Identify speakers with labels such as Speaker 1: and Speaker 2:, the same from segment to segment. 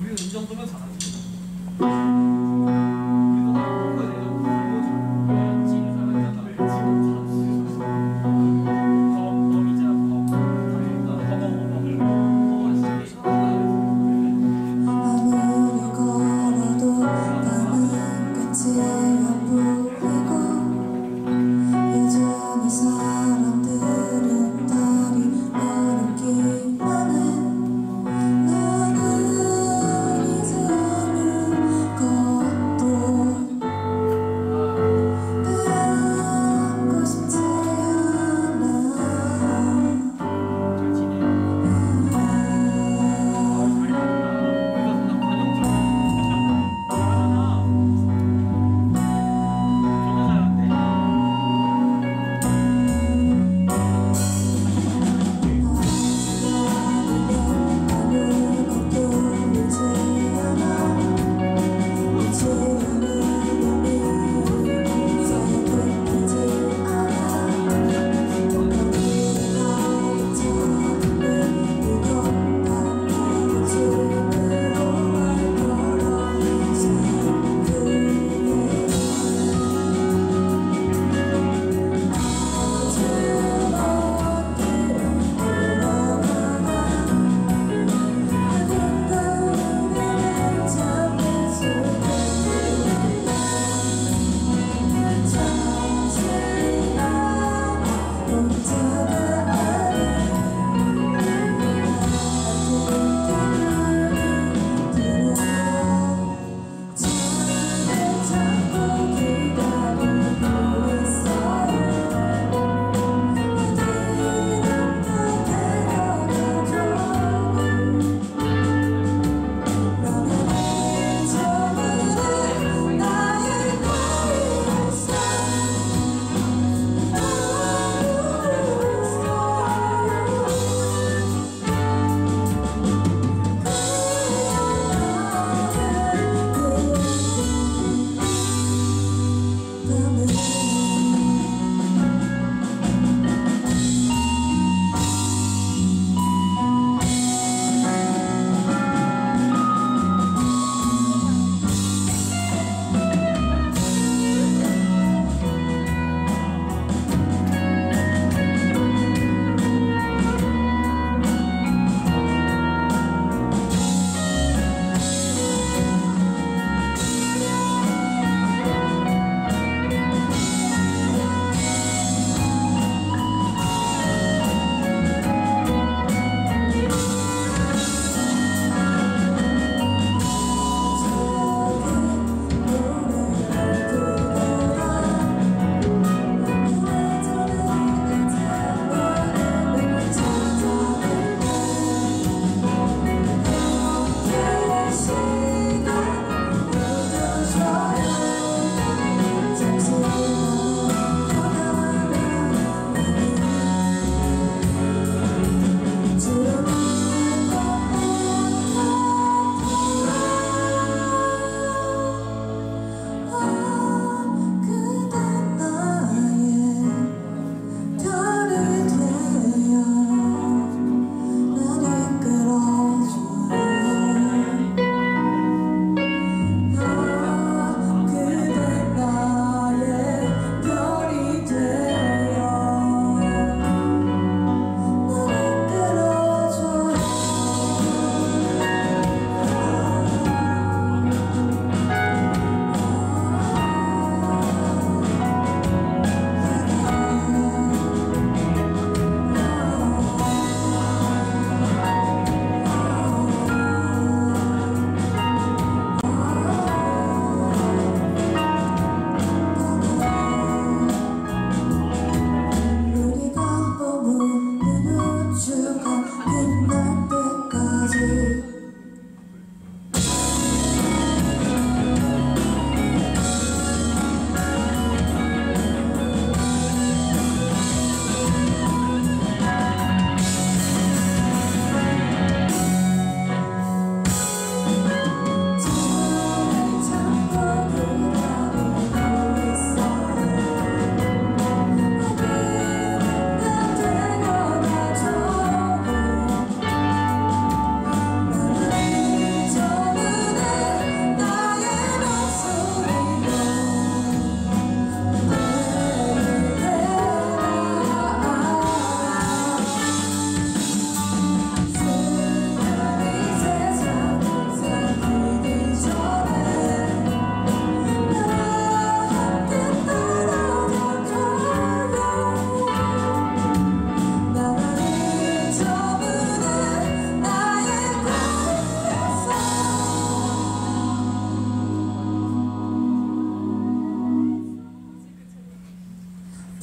Speaker 1: 우리는 이 정도면 잘하지.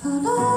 Speaker 1: Hello.